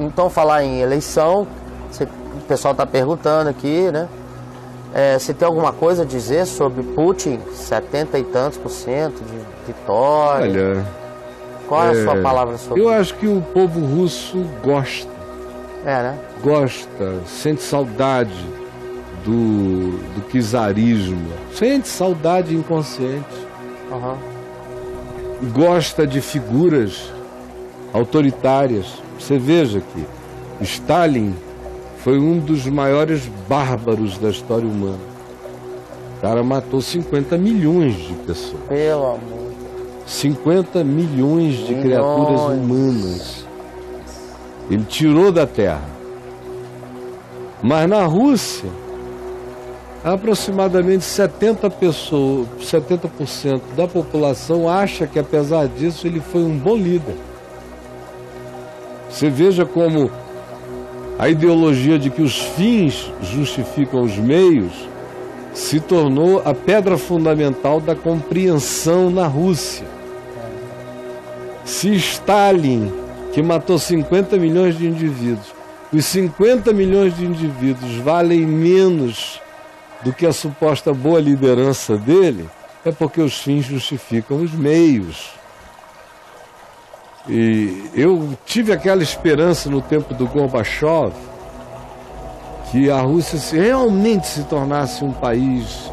então falar em eleição, o pessoal está perguntando aqui, né? É, você tem alguma coisa a dizer sobre Putin, 70 e tantos por cento de vitória? Olha, Qual é, a sua palavra sobre eu acho que o povo russo gosta, É, né? gosta, sente saudade do, do czarismo, sente saudade inconsciente, Aham. gosta de figuras autoritárias. Você veja que Stalin foi um dos maiores bárbaros da história humana. O cara matou 50 milhões de pessoas. Pelo amor. 50 milhões de Milhões. criaturas humanas. Ele tirou da terra. Mas na Rússia, aproximadamente 70 pessoas, 70% da população acha que apesar disso ele foi um bom líder. Você veja como a ideologia de que os fins justificam os meios se tornou a pedra fundamental da compreensão na Rússia. Se Stalin, que matou 50 milhões de indivíduos, os 50 milhões de indivíduos valem menos do que a suposta boa liderança dele, é porque os fins justificam os meios. E eu tive aquela esperança no tempo do Gorbachev que a Rússia realmente se tornasse um país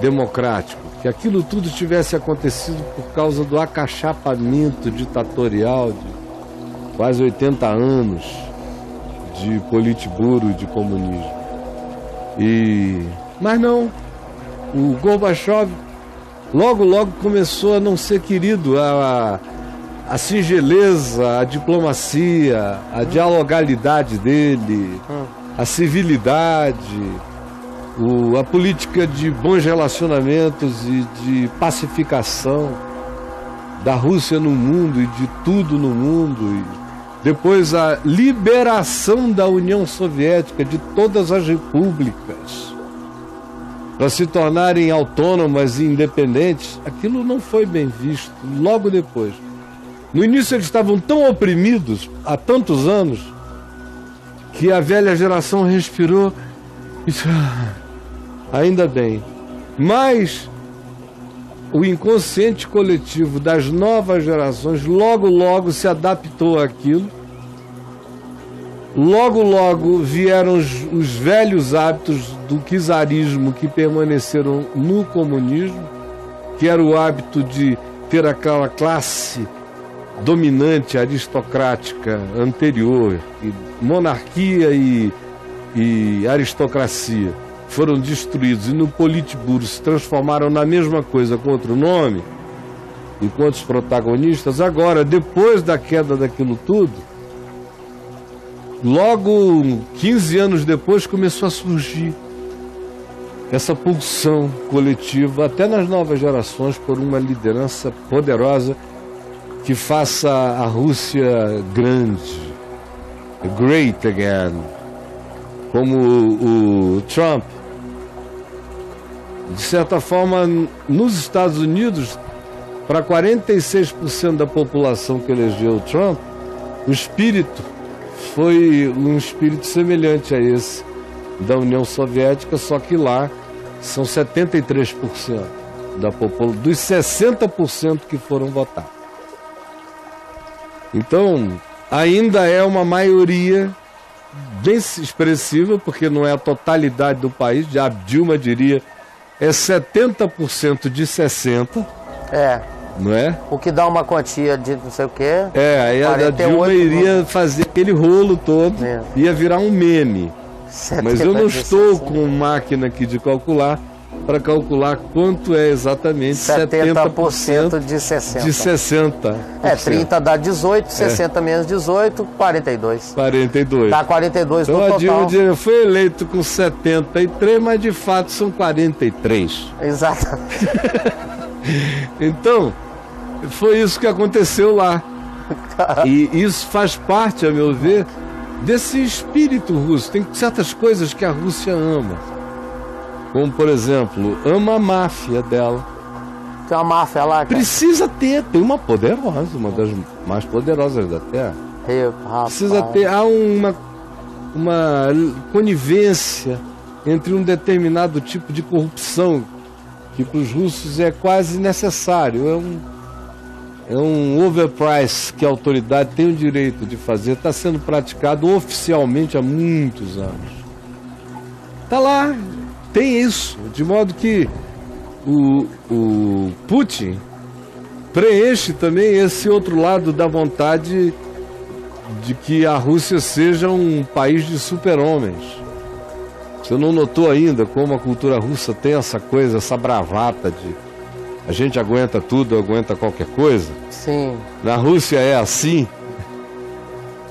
democrático, que aquilo tudo tivesse acontecido por causa do acachapamento ditatorial de quase 80 anos de politburo de comunismo. E mas não, o Gorbachev logo logo começou a não ser querido, a, a singeleza, a diplomacia, a dialogalidade dele, a civilidade, o- a política de bons relacionamentos e de pacificação da Rússia no mundo e de tudo no mundo. Depois a liberação da União Soviética de todas as repúblicas para se tornarem autônomas e independentes, aquilo não foi bem visto logo depois. No início eles estavam tão oprimidos há tantos anos que a velha geração respirou e disse, "Ah, ainda bem. Mas o inconsciente coletivo das novas gerações logo logo se adaptou àquilo. Logo logo vieram os, os velhos hábitos do czarismo que permaneceram no comunismo, que era o hábito de ter aquela classe dominante aristocrática anterior, e monarquia e, e aristocracia foram destruídos e no Politburo se transformaram na mesma coisa com outro nome, enquanto os protagonistas, agora, depois da queda daquilo tudo, logo 15 anos depois começou a surgir essa pulsão coletiva, até nas novas gerações, por uma liderança poderosa que faça a Rússia grande, great again, como o, Trump. De certa forma, nos Estados Unidos, para 46% da população que elegeu o Trump, o espírito foi um espírito semelhante a esse da União Soviética, só que lá são 73% da população, dos 60% que foram votar. Então, ainda é uma maioria bem expressiva, porque não é a totalidade do país, já a Dilma diria, é 70% de 60%, É. não é? O que dá uma quantia de não sei o quê. É, aí a da 48 Dilma iria fazer aquele rolo todo, É. ia virar um meme. Mas eu não 70 de estou 60. com máquina aqui de calcular para calcular quanto é exatamente 70% 70% de 60. de 60%. É, 30 dá 18, 60 menos 18, 42. 42. Dá 42 Então no a Dilma total. diria, foi eleito com 73, mas de fato são 43. Exatamente. Então, foi isso que aconteceu lá. E isso faz parte, a meu ver, desse espírito russo. Tem certas coisas que a Rússia ama. Como, por exemplo, ama a máfia dela. Tem uma máfia lá, cara. Precisa ter, tem uma poderosa, uma das mais poderosas da Terra. Eu. Precisa ter há uma, uma conivência entre um determinado tipo de corrupção que para os russos é quase necessário. É um, é um overprice que a autoridade tem o direito de fazer, está sendo praticado oficialmente há muitos anos. Está lá, tem isso, de modo que o, o Putin preenche também esse outro lado da vontade de que a Rússia seja um país de super-homens. Você não notou ainda como a cultura russa tem essa coisa, essa bravata de a gente aguenta tudo, aguenta qualquer coisa? Sim. Na Rússia é assim.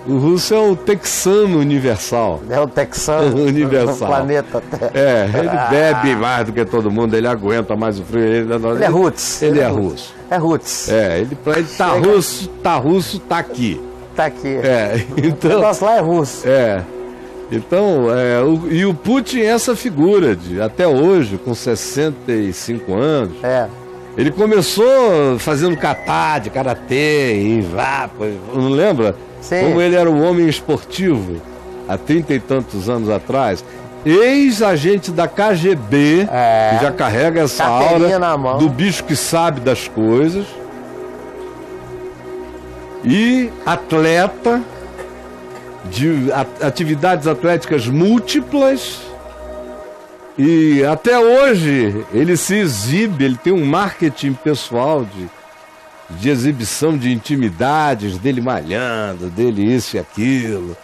O russo é o texano universal. É o texano universal. do planeta Terra. É, ele bebe mais do que todo mundo, ele aguenta mais o frio. Ele, ele é roots. Ele, ele é, russo. É roots. É, ele, pra ele tá Chega... russo, tá russo, tá aqui. Tá aqui. É, então. O negócio lá é russo. É. Então, é, o, e o Putin é essa figura de até hoje, com 65 anos. É. Ele começou fazendo kata de karatê, em vapo, não lembra? Sim. Como ele era um homem esportivo há trinta e tantos anos atrás. Ex-agente da KGB, é. que já carrega essa aura do bicho que sabe das coisas. E atleta de atividades atléticas múltiplas. E até hoje ele se exibe, ele tem um marketing pessoal de de exibição de intimidades, dele malhando, dele isso e aquilo.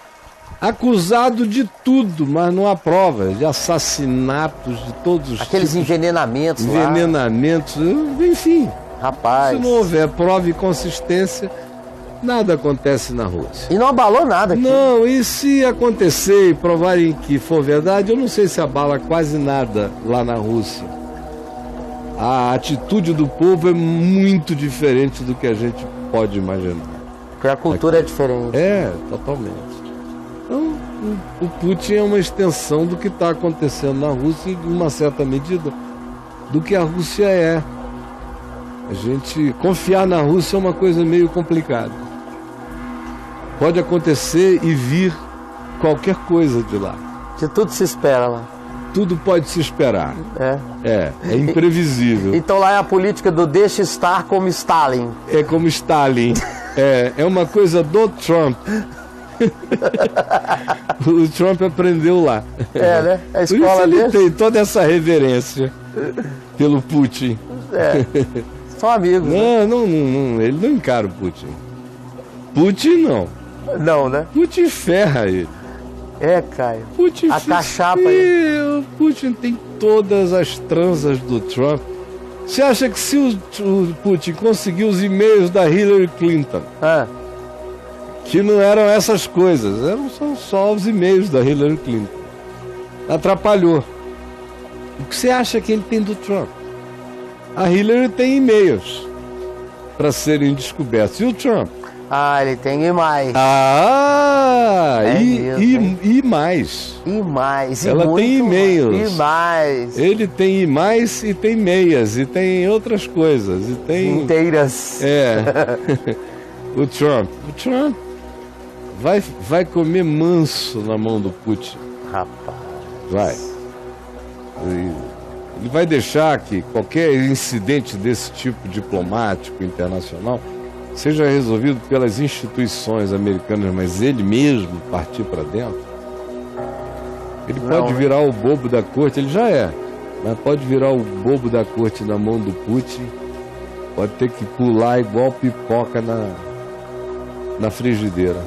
Acusado de tudo, mas não há prova, de assassinatos, de todos os Aqueles tipos, envenenamentos Envenenamentos, lá. enfim. Rapaz. Se não houver prova e consistência, nada acontece na Rússia. E não abalou nada aqui. Não, e se acontecer e provarem que for verdade, eu não sei se abala quase nada lá na Rússia a atitude do povo é muito diferente do que a gente pode imaginar. Porque a cultura Aqui. é diferente. É, totalmente. Então, o Putin é uma extensão do que está acontecendo na Rússia em uma certa medida, do que a Rússia é. A gente confiar na Rússia é uma coisa meio complicada. Pode acontecer e vir qualquer coisa de lá. Que tudo se espera lá tudo pode se esperar. É. É, é imprevisível. Então lá é a política do deixa estar como Stalin. É como Stalin. É, é uma coisa do Trump. o Trump aprendeu lá. É, né? A escola ele dele. tem toda essa reverência pelo Putin. É. São amigos. Não, né? não, não, não, ele não encara o Putin. Putin não. Não, né? Putin ferra ele. É, Caio. Putin a cachapa aí. O Putin tem todas as transas do Trump. Você acha que se o, o Putin conseguiu os e-mails da Hillary Clinton, ah. que não eram essas coisas, eram só, só os e-mails da Hillary Clinton, atrapalhou. O que você acha que ele tem do Trump? A Hillary tem e-mails para serem descobertos. E o Trump? Ah, ele tem e mais. Ah, é e, e, e, mais. E mais. Ela e tem e-mails. E mais. Ele tem e mais e tem meias e tem outras coisas. E tem. Inteiras. É. o Trump. O Trump vai, vai comer manso na mão do Putin. Rapaz. Vai. Ele vai deixar que qualquer incidente desse tipo diplomático internacional seja resolvido pelas instituições americanas, mas ele mesmo partir para dentro, ele Não, pode né? virar o bobo da corte, ele já é, mas pode virar o bobo da corte na mão do Putin, pode ter que pular igual pipoca na, na frigideira.